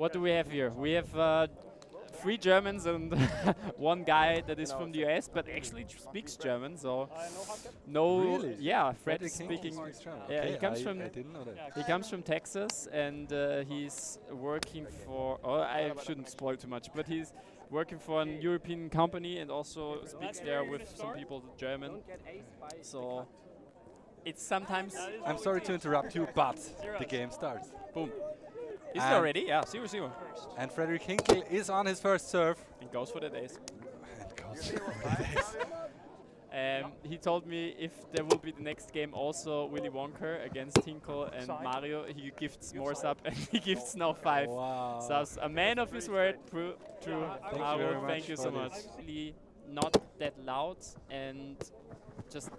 What do we have here? We have uh, three Germans and one guy that is from the US, but actually speaks German. So no, Really? yeah, Fred is speaking. Yeah, he comes I- from I didn't know that. he comes from Texas and uh, he's working for. Oh, I shouldn't spoil too much, but he's working for an European company and also speaks there with some people German. So it's sometimes. I'm sorry to interrupt you, but the game starts. Boom. Is it already? Yeah, zero zero. And Frederick Hinkle is on his first serve. And goes for the days. And goes for this. Um, he told me if there will be the next game also Willy Wonka against Hinkle and Mario, he gives more sub and he gives now five Wow. subs. A man of his word, true. true. Thank you Mario, very thank you so much. Really not that loud and just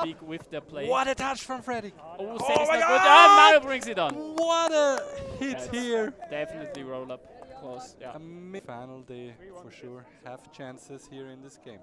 speak with the play. What a touch from Freddy. Oh, Oh my not. God! Ah, Mario brings it on. What a hit That's here. Definitely roll up close. Yeah. A final day for sure. Have chances here in this game.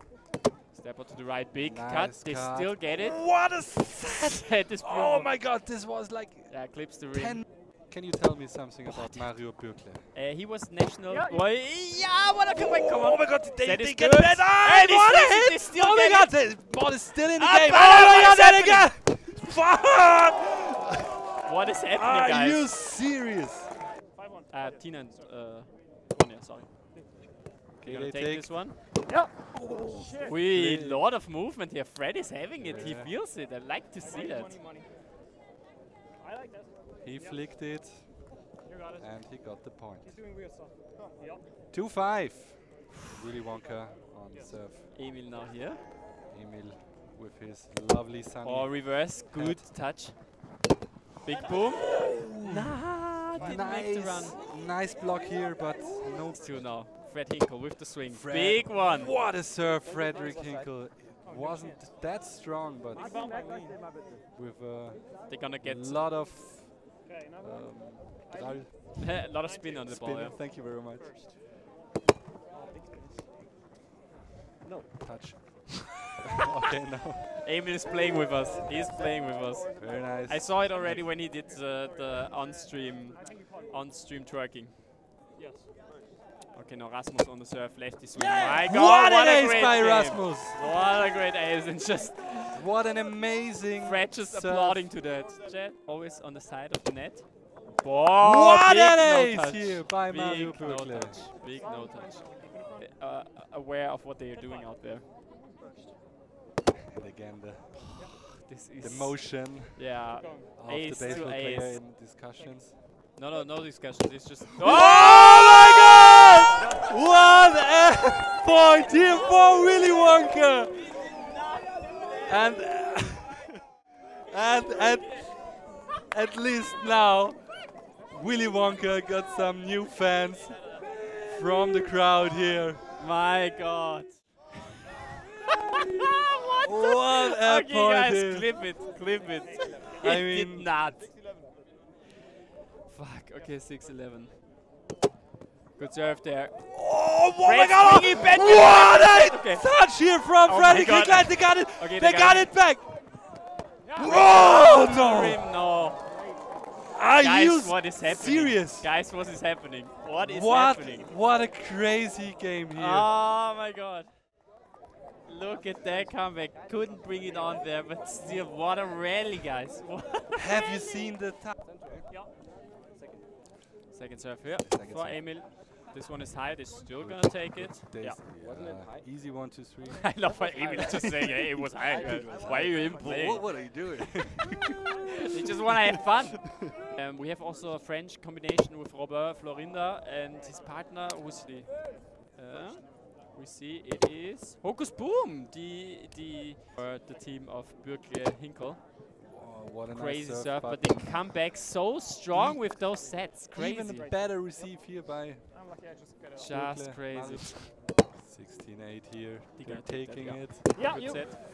Step out to the right, big cut. Nice They cut. still get it. What a set. Set Oh my god, this was like Yeah, clips the ring. 10. Can you tell me something about Mario Bürkle? Uh, he was national. Well, yeah, what a comeback! Come on. Oh my god, they, That they get good. better! And what it's a easy, hit! they still oh my get god, the ball is still in the Ah, game! but Oh my god, is that again! Fuck! What is happening, Are guys? you serious? Uh, Tina and uh, Ronja, sorry. Okay, Gonna take, take this one. Yeah. We lot of movement here. Fred is having it. He feels it. I like to see that. I like that. He flicked it You got it. and he got the point. He's doing weird stuff. Yep. 2 5. Willy Wonka on serve. Emil now here. Emil with his lovely sunny. Or reverse. Good touch. Big boom. Nah, didn't make the run. nice block here, but no. Two now. Fred Hinkle with the swing. Fred. Big one. What a serve, Frederick Hinkle. Oh, wasn't that strong, but with a They're gonna get a lot of Okay, now um, drall- a lot of spin on the ball. Yeah. Thank you very much. No. Touch. okay, no. Emil is playing with us. He's playing with us. Very nice. I saw it already when he did uh, the on-stream on-stream tracking. Yes. Okay, now Rasmus on the serve, lefty swing. Yeah. My God, what what an a ace great by game. Rasmus! What a great ace, and just What an amazing Fred just serve. applauding to that. Jet always on the side of the net. What an no ace touch. here by big Mario no touch. Big no touch. Uh, aware of what they are doing out there. And again, the, This is the motion Yeah. of Ace the to baseball player ace. in discussions. No, no, no discussions. It's just. Oh my god! What a point here for Willy Wonka! And uh, and at at least now Willy Wonka got some new fans from the crowd here. My God. what? the- What a okay, point guys, here. clip it, clip it. I it did mean- not. Fuck. Okay, six eleven. Good serve there. Oh, oh my god! back. What a Okay. touch here from Oh Freddy. Kickland. They got it. Okay, they, got, it back. Oh Oh no! No. Are Guys, you what is happening? serious? Guys, what is happening? What is what? happening? What a crazy game here. Oh my god. Look at that comeback. Couldn't bring it on there, but still, what a rally, guys. Have you seen the time? Second serve here Second for serve. Emil. This one is high. They're still gonna take it. Yeah. Wasn't it Easy one, two, three. I love how Emil just saying, hey, it was high. uh, Why are you even playing? what are you doing? They just want to have fun. Um, we have also a French combination with Robert Florinda and his partner, who's the... Uh, we see it is Hocus Boom, the the uh, the team of Bürkle Hinkle. Oh, what a Crazy nice serve, serve, but they come back so strong with those sets. Crazy. Even better receive here by I'm lucky I just got out. Just Bürkle. crazy. 16-8 here. They They're gotta take that, taking it. Yeah, Good you. set.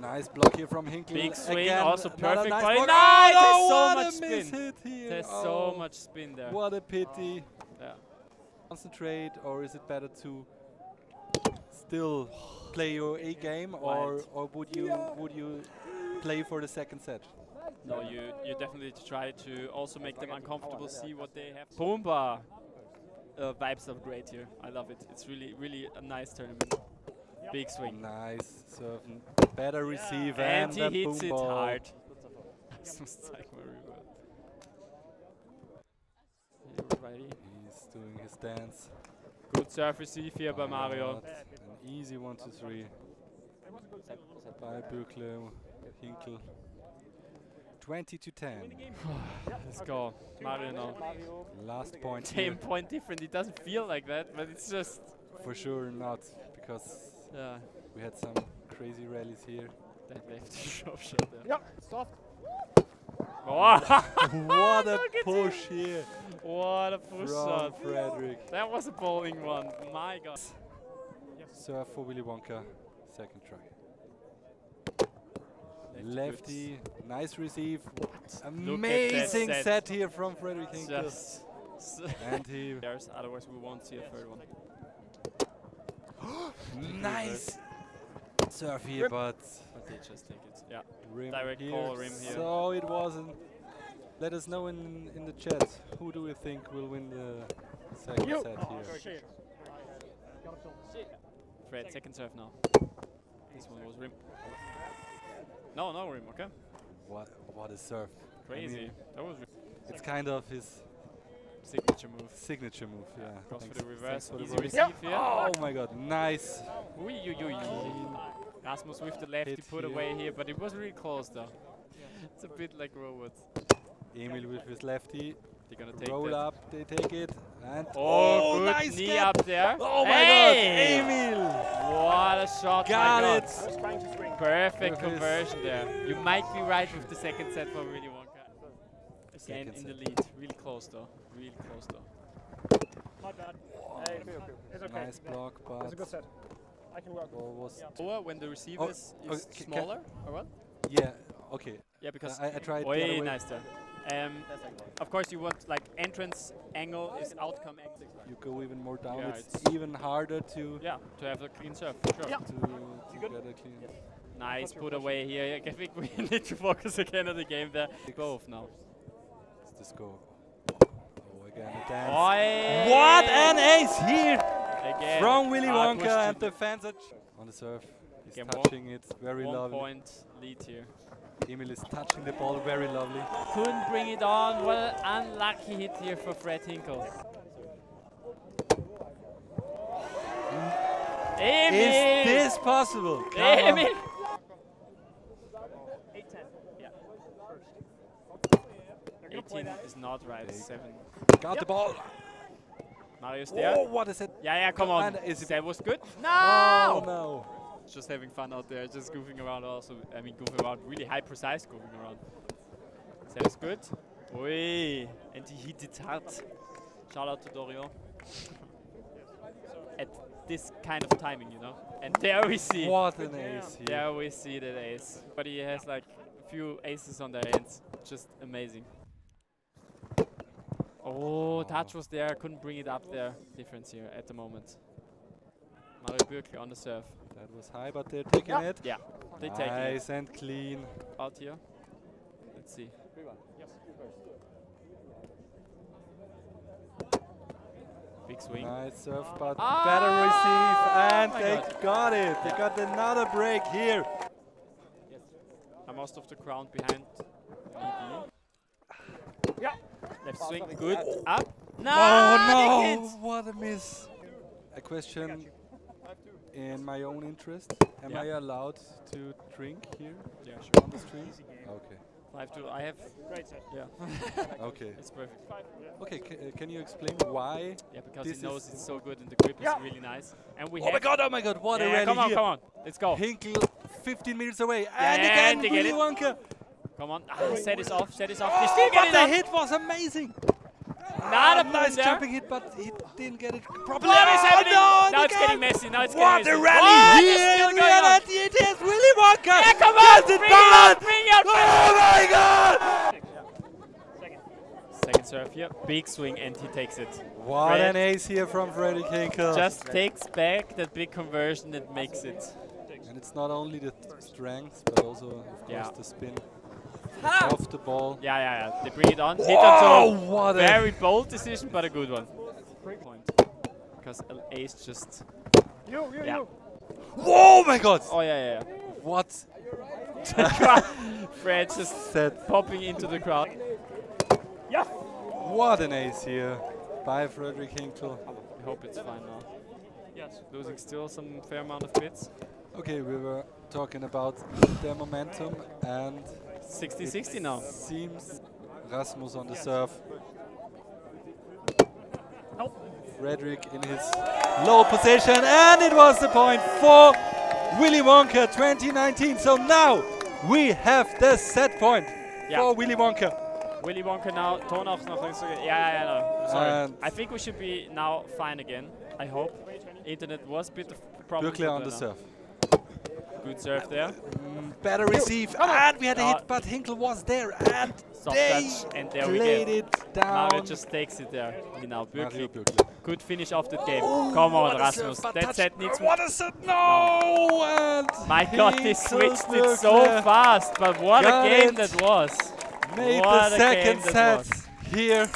Nice block here from Hinkle. Big swing, Again, also perfect nice volley. block. Nice! Oh, There's no, so what much a spin. miss hit here. There's oh, so much spin there. What a pity. Oh, yeah. Concentrate, or is it better to still play your A game, or or would you would you play for the second set? No, you you definitely try to also make them uncomfortable, see what they have. Boomba! Uh, vibes are great here. I love it. It's really, really a nice tournament. Big swing. Nice serve. and Better receive And and, he a hits boom it ball. hard. Das muss zeigen, very well. Ready. He's doing his dance. Good serve receive here by Mario. But An easy one, two, three. By Bürkle, Hinkle. 20 to 10. Let's go. Mario now. Last point. 10 here. point different. It doesn't feel like that, but it's just. For sure not, because Yeah. we had some crazy rallies here. That left drop shot there. Yeah, soft. Oh, what a push here what a push from shot. Frederick. That was a bowling one. My god. Serve for Willy Wonka. Second try. Lefty Lefty, nice receive. Look at that Amazing set. set. here from Frederick goods. Hinkle. Just. And he There's, otherwise we won't see a third one. nice serve here, but But they just take it. Yeah. rim Direct here. call, rim here. So it wasn't. Let us know in in the chat who do you think will win the second You. set Oh, here. Shit. Got it film. Fred, second serve now. This one was rim. No, no rim, okay? What what a serve! I mean, Crazy. that was it's kind of his signature move. signature move. Yeah. Goes for the reverse, for easy vote. receive here. Oh my god, nice. Ui, ui, ui, ui. Rasmus with the lefty Hit put here. away here, but it was really close though. it's a bit like robots. Emil with his lefty. They're gonna take Roll that. up, they take it. And Oh, oh good nice knee up there. Oh my Hey! god, Emil! What shot! Got God. it. I was trying to swing. Perfect With conversion there. You might be right with the second set for Willy Wonka. Again Second in the lead. Really close though. Really close though. Not bad. Hey, okay, okay. It's okay. Nice block, It's a good set. I can work. ball was Yeah. Or when the receiver Oh, is, oh, is ca- ca- smaller, or what? yeah. Okay, Yeah, because I, I tried. the Way other way. nice there. Um, of course, you want like entrance angle is outcome angle. You go even more down. Yeah, it's, it's- even harder to Yeah, to have a clean serve, for sure. Yeah. to, to get a clean. Nice What's put away here. I think we need to focus again on the game there. Both now. Let's just go. Oh, again a dance. Oi! What an ace here Again. from Willy hard Wonka, and the fans are on the serve. He's Again, one- touching it very lovely. One point lead here. Emil is touching the ball very lovely. Couldn't bring it on. What an unlucky hit here for Fred Hinkle. Emil! Is this possible? Come. Emil! 8 10. Yeah. They're gonna play 18 that. is not right. Big. 7. Got the ball. Mario's there. Oh, what is it? Yeah, yeah, come on. And is it- That was good. No! Oh no. Just having fun out there, just goofing around also. I mean, goofing around, really high precise goofing around. Is good. Oi, and he hit it hard. Shout out to Dorian. At this kind of timing, you know. And there we see. What an ace here. There we see that ace. But he has like a few aces on the hands. Just amazing. Oh, touch was there. Couldn't bring it up there. Difference here at the moment. Mario Bürkle on the serve. That was high, but they're taking Yeah. it. Yeah, they take it Nice and clean. out here. Let's see. Yes. Big swing. Nice serve, but Ah, better receive, and my they God. got it. They got another break here. I'm most of the ground behind BD. Yeah. Left swing, good. Up. No! oh no! What a miss. A question in my own interest. Am Yeah. I allowed to drink here Yeah, sure. on the stream? Easy game. Okay. Five two. I have. Great set. Yeah. Okay. it's perfect. Okay. ca- uh, can you explain why? Yeah, because This he knows is- it's so good and the grip Yeah. is really nice. And we Oh have. my god! Oh my god! What yeah, a yeah, rally come on, here. come on. Let's go. Hinkle, 15 meters away, and And again they Willy. Wonka. Come on. Ah, set is off. Set is off. Oh, but the up. hit was amazing. Not a nice nice there. jumping hit, but he didn't get it properly. What is Oh, happening? no, now it's again. getting messy. Now it's What getting a messy. rally What is here! still We going on? at Willy Wonka. Yeah, come on. Gets it Bring it out. Bring it out. Oh my god! Second. Second serve here. Big swing and he takes it. What Fred an ace here from Freddy Hinkle. Just takes back that big conversion that makes it. and it's not only the strength, but also, of course, Yeah. the spin. Off the ball. Yeah, yeah, yeah. They bring it on. Hit Oh, onto what a very bold decision, but a good one. Point. Because L- Ace just. You, you, Yeah. you. Oh my god! Oh yeah, yeah. What yeah. Fred just set? popping into the crowd. Yeah. What an ace here by Frederick Hinkle. I hope it's fine now. Yes. Losing still some fair amount of bits. Okay, we were talking about their momentum and 60-60 now. seems Rasmus on the serve. Help. Frederick in his low position, and it was the point for Willy Wonka 2019. So now we have the set point Yeah. for Willy Wonka. Willy Wonka now. Ton auch noch links. Yeah, yeah, yeah. No. Sorry. And- I think we should be now fine again. I hope. Internet was a bit of a problem. Bürkle on the serve. Good serve there. Mm, better receive, and we had a Ah. hit, but Hinkle was there, and Soft they touch, and there we played get. it down. Mario just takes it there. Now Mario Bürkle. Bürkle. Good finish of the game. Come on, What serve, Rasmus. That set needs What a set! No! And My god, they Hinkle switched it so fast, but what Got a game it. that was. Made What the a second game that set was. here.